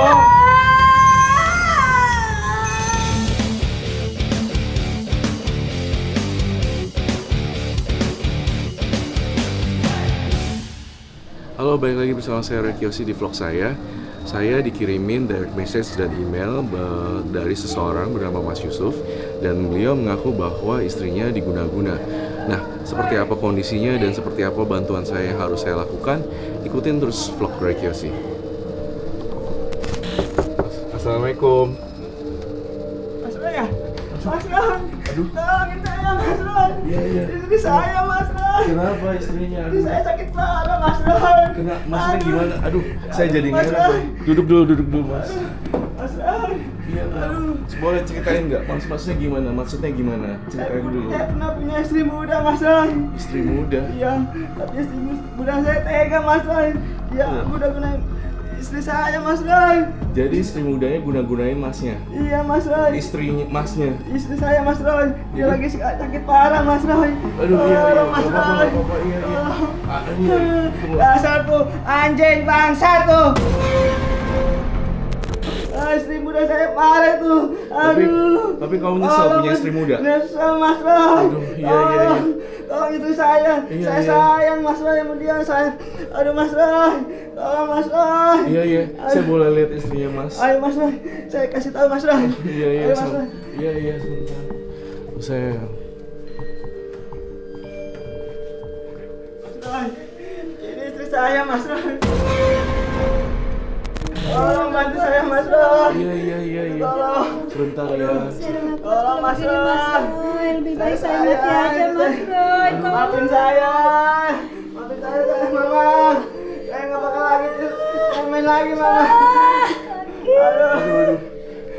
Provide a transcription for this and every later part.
Halo, balik lagi bersama saya Rekyosi di vlog saya. Saya dikirimin direct message dan email dari seseorang bernama Mas Yusuf dan beliau mengaku bahwa istrinya diguna-guna. Nah, seperti apa kondisinya dan seperti apa bantuan saya yang harus saya lakukan? Ikutin terus vlog Rekyosi. Assalamualaikum. Mas Roy ya? Mas Roy! Tolongin saya Mas Roy! Iya, iya. Istri saya Mas Roy! Kenapa istrinya? Istri saya sakit parah Mas Roy! Kena maksudnya Aduh. gimana? Aduh, saya jadi Mas. Roy. Duduk dulu, duduk dulu, Mas. Mas Roy! Iya, Aduh. boleh ceritain nggak? Mas maksudnya gimana? Maksudnya gimana? Ceritain dulu. saya pernah punya istri muda Mas Roy! Istri muda. Iya, tapi istri muda saya tega Mas Roy! Iya, muda gunain istri saya Mas Roy! Jadi istri mudanya guna-gunain masnya. Iya Mas Roy! Istrinya masnya. Istri saya Mas Roy! Dia Iya. lagi sakit parah Mas Roy! Aduh, iya, iya. Mas Roy! nggak apa-apa, iya, iya. Tunggu. Dasar tuh anjing bangsa tuh. Ah, istri muda saya parah tuh. Tapi- Aduh. tapi kamu nyesel Tolong, punya istri muda? Nyesel Mas Roy. Aduh, iya, iya, iya. Tolong. Tolong istri saya. Iya, saya iya. sayang Mas Roy sama dia saya. Aduh Mas Roy. Tolong Mas Roy. Iya, iya. Saya boleh lihat istrinya, Mas. Ayo Mas Roy. Saya kasih tahu Mas Roy. Iya, iya. Ayo Mas Roy. Iya, iya, sebentar. Saya Mas Roy. Ini istri saya Mas Roy. Bantu saya Mas Roy. Iya, iya, iya, iya. Tolong. Sebentar ya. Tolong Mas Roy. Lebih baik saya mati aja Mas Roy. Maafin saya. Maafin saya saya Mama. Saya nggak bakal lagi main lagi Mama. Aduh.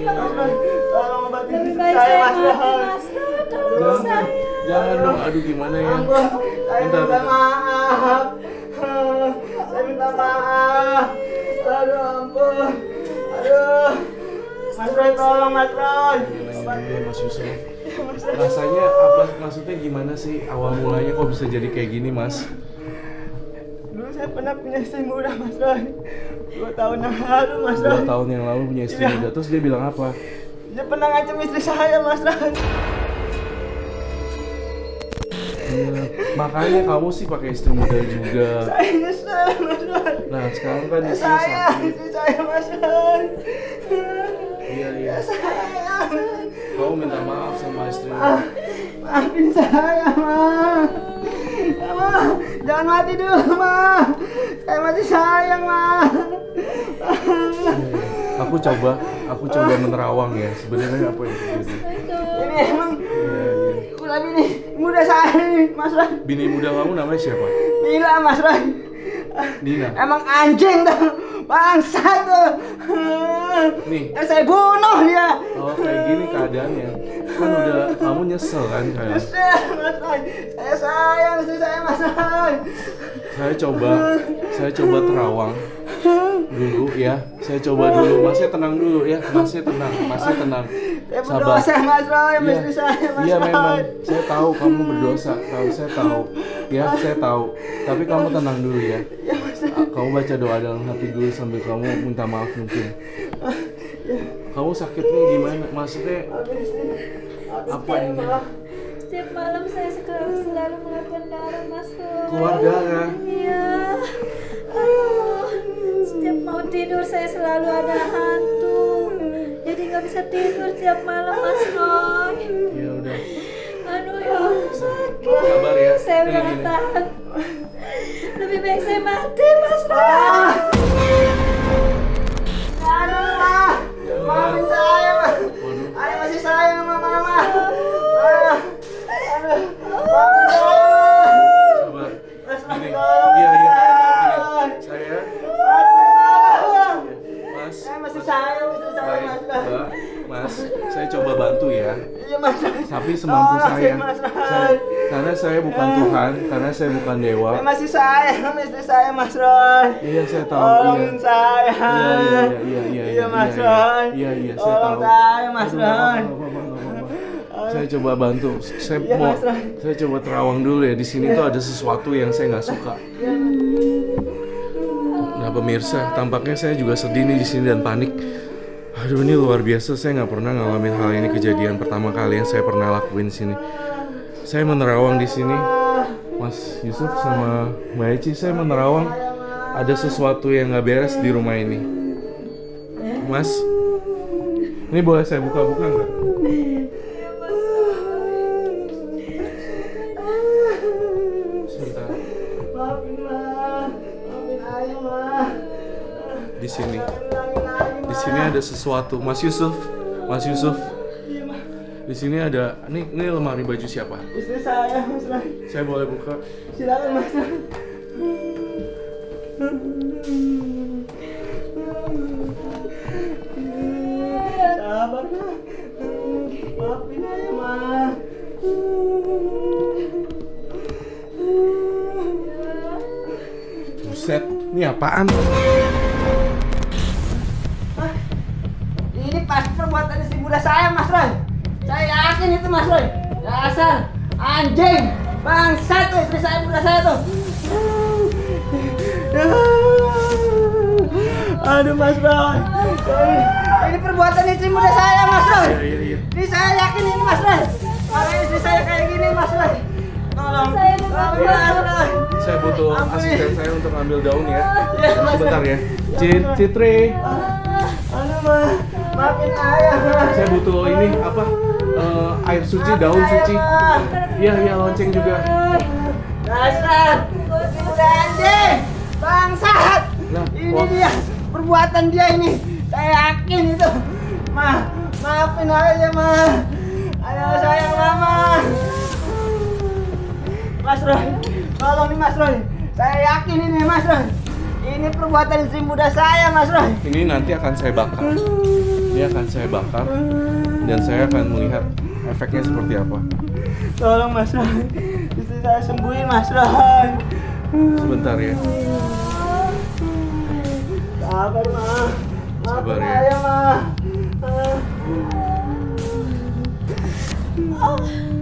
Aduh, Tolong obatin Lebih istri baik saya Mas Roy. Tolong saya. jangan dong. Aduh, gimana ya? Ampun. Saya minta maaf. Saya minta maaf. Aduh ampun. Aduh. Mas Roy tolong Mas Roy. Mas Yusuf. Rasanya apa maksudnya gimana sih awal mulanya kok bisa jadi kayak gini, Mas? Dulu saya pernah punya istri muda Mas Roy Dua tahun yang lalu Mas Dua Roy tahun yang lalu punya istri Iya. muda, terus dia bilang apa? Dia pernah ngancam istri saya Mas Roy Iya, makanya kamu sih pakai istri muda juga. Saya nyesel Mas Nah, sekarang kan Saya istrinya sayang sakit. istri saya Mas Iya, iya. Saya sayang Kamu minta maaf sama istrimu. Ah, Maafin saya Ma Ma Jangan mati dulu Ma Saya masih sayang Ma Aku coba, aku coba menerawang ya. Sebenarnya apa yang terjadi? Ini emang Iya, iya. Udah bini muda saya Mas Roy Bini muda kamu namanya siapa? Gila Mas Roy Nina. Emang anjing tuh Bangsa tuh Nih. Saya bunuh dia Oh, kayak gini keadaannya. Kan udah kamu nyesel kan kayak. Nyesel Mas Roy Saya sayang istri saya Mas Roy Saya coba, saya coba terawang dulu ya. Saya coba dulu. Masnya tenang dulu ya. Masnya tenang, masnya tenang. Saya Sabar. berdosa Mas Roy Iya, istri saya Mas iya Roy memang. Saya tahu kamu berdosa. Tahu, saya tahu. Ya, saya tahu. Tapi kamu tenang dulu ya. Iya Kamu baca doa dalam hati dulu sambil kamu minta maaf mungkin. Kamu sakitnya gimana? Maksudnya Apa ini. Setiap malam saya selalu selalu mengeluarkan darah Mas keluar darah. Iya. Aduh. Setiap mau tidur saya selalu ada hantu. Jadi nggak bisa tidur tiap malam Mas Roy. Ya udah. Aduh ya sakit. Sabar ya. Saya udah tahan. Lebih baik saya mati Saya masih sayang istri saya Mas Roy Iya, saya tahu. Tolongin Iya. saya Iya, iya, iya, iya, iya, Iya Mas Roy Iya, iya, saya Tolong tahu. saya Mas Roy. Saya coba bantu. Saya mau, saya coba terawang dulu ya. Di sini tuh ada sesuatu yang saya nggak suka. Udah pemirsa, tampaknya saya juga sedih nih di sini dan panik. Aduh ini luar biasa, saya nggak pernah ngalamin hal ini kejadian pertama kali yang saya pernah lakuin di sini. Saya menerawang di sini, Mas Yusuf sama Mbak Eci, saya menerawang ada sesuatu yang nggak beres di rumah ini. Mas, ini boleh saya buka-buka nggak? Sebentar. Di sini, di sini ada sesuatu, Mas Yusuf, Mas Yusuf. Di sini ada, ini ini lemari baju siapa? Istri saya, Mas Rai. Saya boleh buka? Silakan Mas Rai. Sabar. Maafin ayah mah. Buset, ini apaan? Ini pasti perbuatan istri muda saya, Mas Roy. Saya yakin itu, Mas Roy. Dasar anjing, bangsat tuh istri saya muda saya tuh. Aduh, Mas Roy. Ini perbuatan istri muda saya, Mas Roy. Iya, iya, iya. Ini saya yakin ini, Mas Roy. Makanya istri saya kayak gini, Mas Roy. Tolong, Saya juga tolong, Mas Roy. Saya butuh asisten saya untuk ambil daun ya. Mas. Sebentar ya. Cit Citri, Aduh, mah. Maafin ayah, Mas. saya butuh ini apa? Eh, air suci, daun suci. Iya, iya lonceng juga. Dasar, anjing, bangsat. Lah, Ini wah. dia perbuatan dia ini. Saya yakin itu. Ma, maafin aja ma. Ayo sayang mama. Mas Roy, tolong nih Mas Roy. Saya yakin ini Mas Roy. Ini perbuatan istri muda saya Mas Roy. Ini nanti akan saya bakar. Ini akan saya bakar dan saya akan melihat efeknya seperti apa. Tolong Mas Roy. Istri saya sembuhin Mas Roy. Sebentar ya. Sabar ma. Sabar ya. ayah ma. Ah.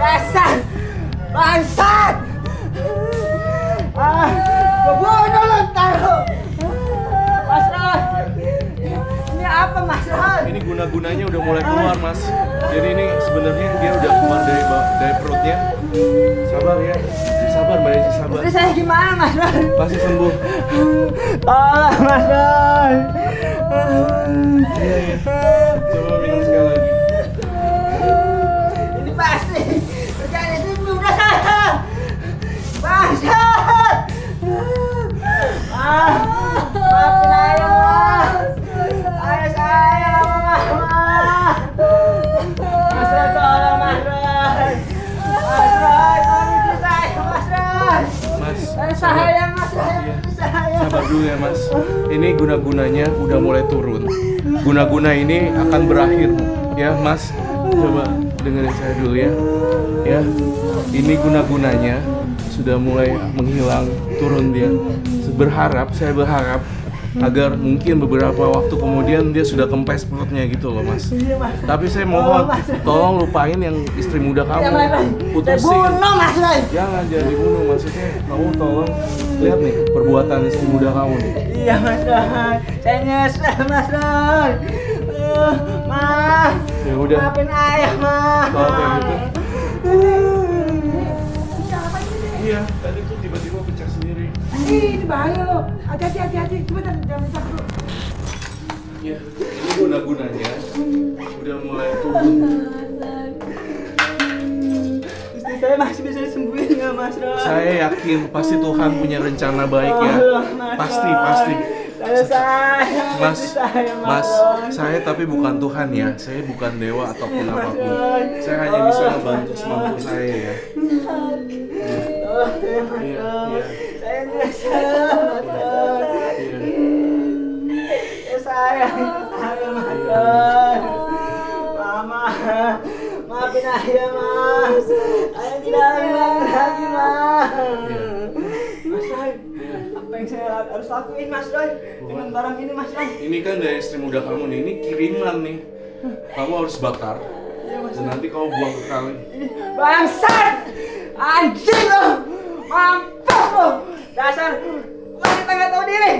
Dasar bangsat. Ah, gua bunuh lu ntar lu. Mas Roy. Ini apa Mas Roy? Ini guna-gunanya udah mulai keluar mas. Jadi ini sebenarnya dia udah keluar dari dari perutnya. Sabar ya, sabar mbak Eci sabar. Istri saya gimana Mas Roy? Pasti sembuh. Tolong Mas Roy. Iya iya. Coba minum sekali lagi. Dulu ya Mas. Ini guna-gunanya udah mulai turun. Guna-guna ini akan berakhir ya Mas. Coba dengerin saya dulu ya. Ya. Ini guna-gunanya sudah mulai menghilang turun dia Berharap, saya berharap agar mungkin beberapa waktu kemudian dia sudah kempes perutnya gitu loh mas. Iya mas. Tapi saya mohon, tolong lupain yang istri muda kamu, Iya putusin. bunuh mas. Jangan jangan dibunuh maksudnya kamu tolong lihat nih perbuatan istri muda kamu nih. Iya mas. Saya nyesel mas Roy. Uh, mas. Ya udah. Maafin ayah mas. Kalau kayak gitu. Iya, tadi ini bahaya loh. Hati-hati, hati-hati. Coba jangan rusak dulu. Iya, ini guna-gunanya udah mulai turun. Istri saya masih bisa disembuhin nggak mas Roy? Saya yakin pasti Tuhan punya rencana baik ya. Pasti, pasti. Saya sayang Mas, istri saya Mas, saya tapi bukan Tuhan ya. Saya bukan dewa ataupun Mas apa pun. Saya hanya bisa membantu semampu saya ya. Oh, Iya, iya. Sayang. Mama, maafin mas. Tidak ulang lagi mas. Apa yang saya harus lakuin dengan barang ini? Ini kan dari istri muda kamu nih, ini kiriman nih. Kamu harus bakar. Dan nanti kamu buang ke kali. Bangsat! Anjing lo! Mampus lo! Dasar wanita gak tahu diri!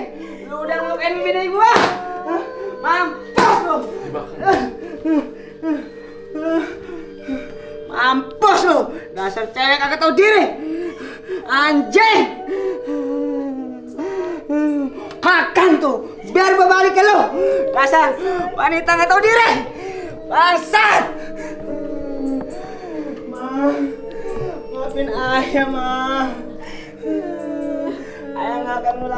Lu udah ngelukain bini gua! Mampus! Dibakar. Mampus lo! Dasar cewek kagak tahu diri! Anjing! Makan tuh! Biar gua balik ke lu! Dasar wanita gak tahu diri! Bangsat! Ma, maafin ayah, Ma.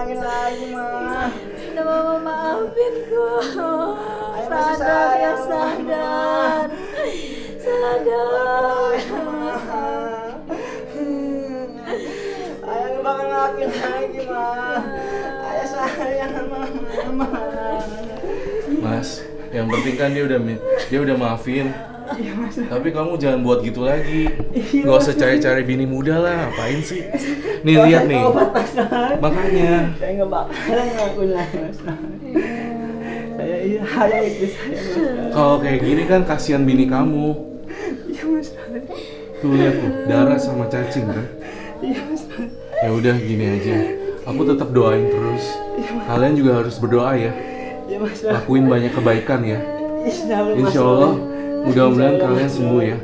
Ngulangin lagi, Ma. Udah mama maafin masih Sadar ya sadar. Sadar. Ayah bakal ngelakuin lagi, Ma. Ayah sayang sama Mama. Mas, yang penting kan dia udah dia udah maafin. Iya, Mas. Tapi kamu jangan buat gitu lagi. Iya, Gak usah cari-cari bini muda lah, apain sih? Nih lihat nih. Makanya Saya nggak bakalan lagi, Mas. Saya iya, sayang istri saya, kalau kayak gini kan kasihan bini kamu. Iya, Mas. Tuh lihat tuh, darah sama cacing kan. Iya, Mas. Ya udah gini aja. Aku tetap doain terus. Kalian juga harus berdoa ya. Iya, Mas. Lakuin banyak kebaikan ya. Insya Allah, Mas. Insya Allah, mudah-mudahan kalian sembuh ya.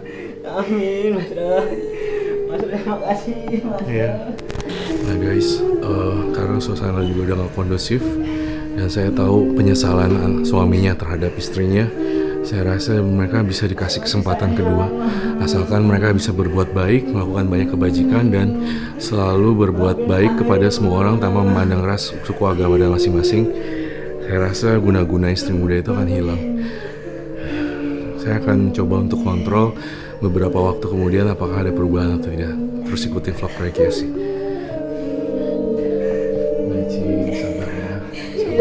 Amin, Mas. Mas, terima kasih, Mas. Iya. Nah guys, eh, karena suasana juga udah gak kondusif dan saya tahu penyesalan an- suaminya terhadap istrinya, saya rasa mereka bisa dikasih kesempatan kedua, asalkan mereka bisa berbuat baik, melakukan banyak kebajikan dan selalu berbuat baik kepada semua orang tanpa memandang ras, suku, agama dan masing-masing. Saya rasa guna-guna istri muda itu akan hilang. Saya akan coba untuk kontrol beberapa waktu kemudian apakah ada perubahan atau tidak. Terus ikutin vlog Rekiasi. Michi, sabar ya.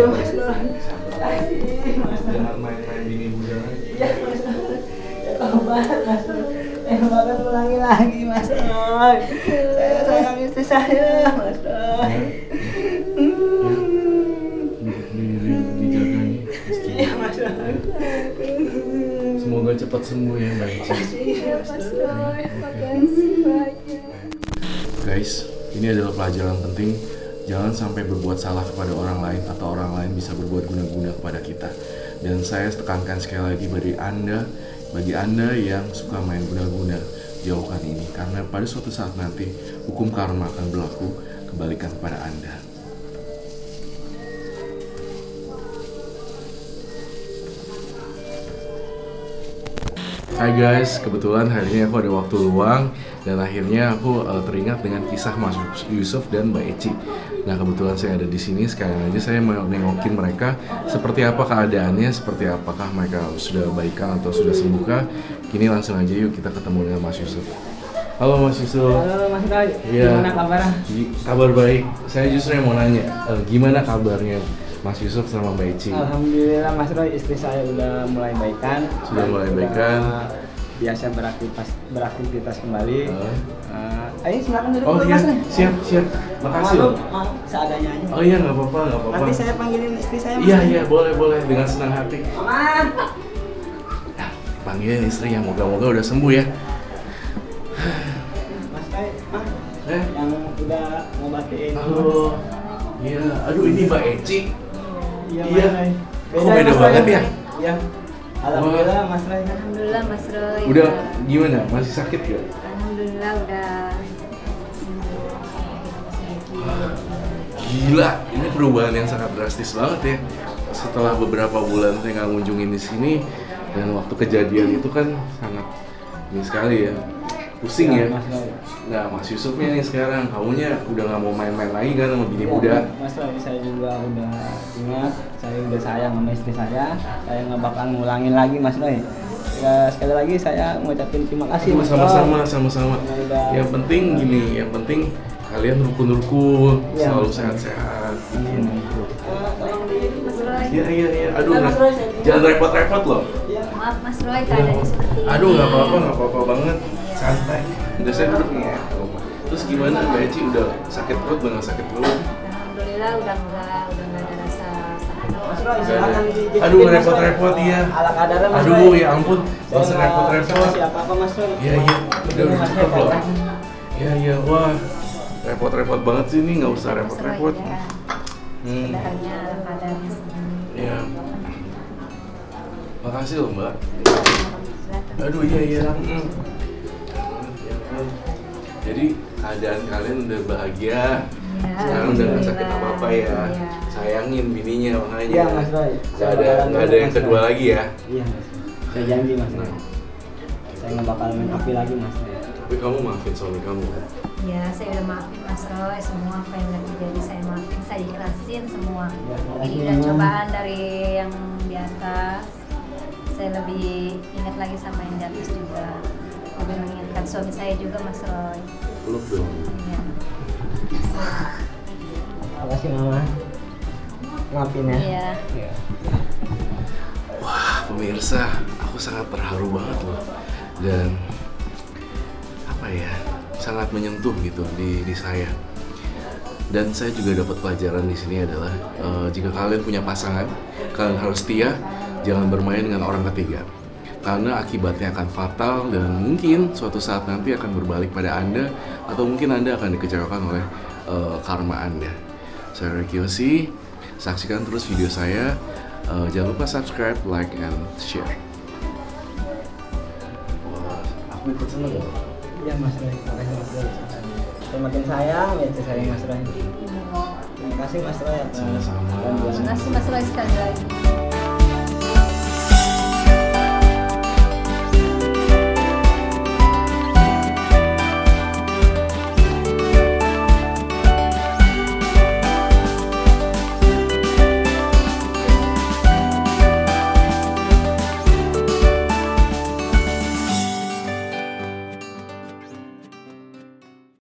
Mas. Makasih, Mas. Jangan main-main. Iya, Mas. Ya, Mas. Nggak bakal ulangi lagi, Mas. Saya sayang istri saya, Mas. Cepat sembuh ya Mbak Ici. Iya, Mas Roy. Makasih banyak. Guys, ini adalah pelajaran penting. Jangan sampai berbuat salah kepada orang lain atau orang lain bisa berbuat guna-guna kepada kita. Dan saya tekankan sekali lagi bagi Anda, bagi Anda yang suka main guna-guna, jauhkan ini karena pada suatu saat nanti hukum karma akan berlaku kembalikan kepada Anda. Hai guys, kebetulan hari ini aku ada waktu luang dan akhirnya aku eh, teringat dengan kisah Mas Yusuf dan Mbak Eci. Nah kebetulan saya ada di sini sekalian aja saya mau nengokin mereka seperti apa keadaannya, seperti apakah mereka sudah baikan atau sudah sembuhkah. Kini langsung aja yuk kita ketemu dengan Mas Yusuf. Halo Mas Yusuf. Halo Mas Roy, Iya. gimana kabarnya? Gi- Kabar baik. Saya justru yang mau nanya, eh, gimana kabarnya Mas Yusuf sama Mbak Eci? Alhamdulillah Mas Roy, istri saya udah mulai baikan. Sudah mulai baikan. Biasa beraktivitas beraktivitas kembali. Eh. Eh, ayo silakan duduk Oh dulu, iya, Mas Roy. siap siap. Makasih Malu, loh. mau seadanya aja. Oh iya nggak apa-apa nggak apa-apa. Nanti saya panggilin istri saya. Iya iya boleh boleh dengan senang hati. Mama. Panggilin istri yang moga-moga udah sembuh ya. Mas Roy, Eh, yang udah ngobatin. halo. Iya, aduh ini Mbak Eci. Iya, Iya. Mas Roy. Kok beda Mas banget Roy. ya? Iya. Alhamdulillah Mas Roy. Alhamdulillah Mas Roy. Udah gimana? Masih sakit ya? Alhamdulillah udah Gila, ini perubahan yang sangat drastis banget ya. Setelah beberapa bulan saya nggak ngunjungin di sini dan waktu kejadian itu kan sangat ini sekali ya, pusing ya. Mas Roy. Nah, Mas Yusufnya nih sekarang, kamunya udah nggak mau main-main lagi kan sama bini Ya, muda. Mas Roy, saya juga udah ingat, saya udah sayang sama istri saya. Saya nggak bakal ngulangin lagi Mas Roy. Ya, sekali lagi saya ngucapin terima kasih Mas sama-sama, sama-sama. Udah. Yang penting gini, yang penting kalian rukun-rukun, Iya, selalu Mas. sehat-sehat. Mas Roy. Iya, iya, iya. Aduh, Mas nggak- Roy, jangan repot-repot loh. Maaf Mas Roy keadaannya seperti ini. Aduh, nggak apa-apa, nggak apa-apa banget. Iya. Santai. Udah saya duduk nih ya. Terus gimana Mbak Eci udah sakit perut, udah nggak sakit perut? Alhamdulillah udah enggak udah enggak ada rasa sakit. Mas Roy, Nggak ada. dijejetin, Aduh, repot-repot iya. Ala kadarnya Mas Aduh, ya ampun, nggak usah nggak repot-repot. Mas Roy. Iya, iya. Udah, udah cukup loh. kan? Iya, iya. Wah, repot-repot banget sih ini, nggak usah repot-repot. ya. Hmm. Iya. Makasih loh Mbak. Silakan. Aduh iya iya. Mm. Ya. Jadi keadaan kalian udah bahagia. Iya, Sekarang udah nggak sakit Alhamdulillah. apa-apa ya. Iya. Sayangin bininya makanya. Iya, Mas Roy. Nggak ada nggak ada yang Mas kedua lagi ya. Iya Mas. Saya janji Mas Roy. Nah, Saya nggak bakal main api lagi Mas Roy. tapi kamu maafin suami kamu kan? Ya, saya udah maafin Mas Roy semua apa yang udah terjadi saya maafin, saya ikhlasin semua. Ya, terima Ini udah cobaan dari yang di atas. Saya lebih ingat lagi sama yang di atas juga. Lebih mengingatkan suami saya juga Mas Roy. Peluk dong. Ya. Makasih Mama. Maafin ya. Iya. Iya. Wah pemirsa, aku sangat terharu banget loh. Dan apa ya, sangat menyentuh gitu di di saya. Dan saya juga dapat pelajaran di sini adalah eh, jika kalian punya pasangan, kalian harus setia, jangan bermain dengan orang ketiga. Karena akibatnya akan fatal dan mungkin suatu saat nanti akan berbalik pada Anda atau mungkin Anda akan dikecewakan oleh eh, karma Anda. Saya Ricky Yosi, saksikan terus video saya. Eh, jangan lupa subscribe, like, and share. Wah, aku ikut seneng loh. Iya Mas Roy. Makasih Mas Roy. Saya makin sayang ya sayang Mas Roy. Terima kasih Mas Roy Sama-sama. Terima kasih Mas Roy sekali lagi.